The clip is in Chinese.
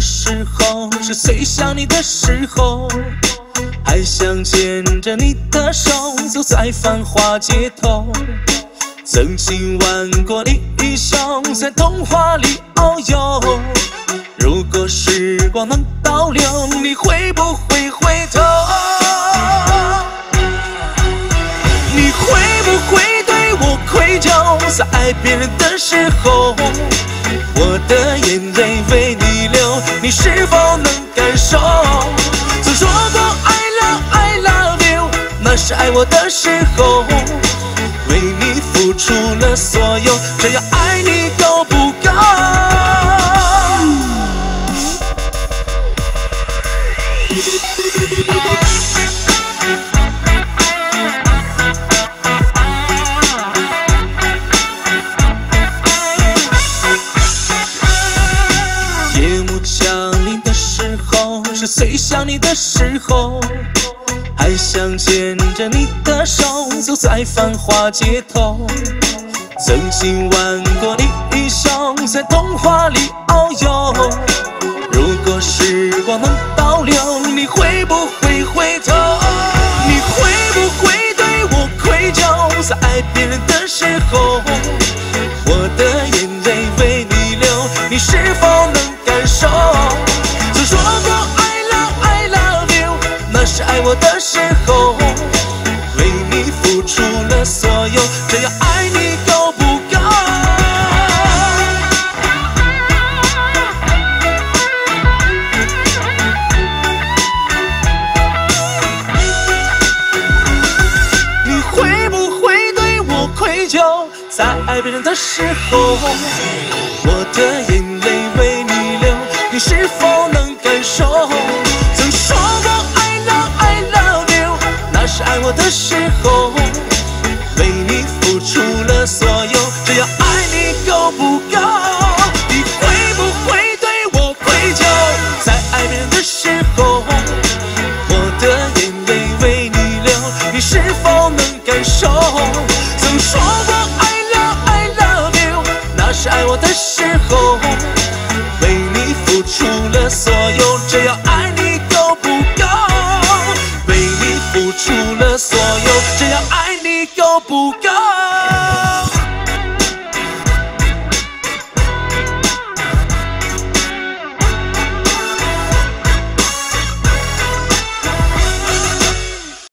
的时候是最想你的时候，还想牵着你的手走在繁华街头。曾经玩过你英雄，在童话里遨游。如果时光能倒流，你会不会回头？你会不会对我愧疚？在爱别人的时候，我的眼泪为你留，你是否能感受？曾说过 I love I love you，那是爱我的时候，为你付出了所有，这样爱你够不够？是最想你的时候，还想牵着你的手走在繁华街头。曾经玩过你英雄，在童话里遨游。如果时光能倒流，你会不会回头？你会不会对我愧疚？在爱所有，这样爱你够不够？你会不会对我愧疚？在爱别人的时候，我的眼泪为你流，你是否能感受？曾说过 I love I love you，那是爱我的时候，够不够？你会不会对我愧疚？在爱别的时候。我的眼泪为你流，你是否能感受？曾说过 I love I love you，那是爱我的时候，为你付出了所有，这样爱你够不够？为你付出了所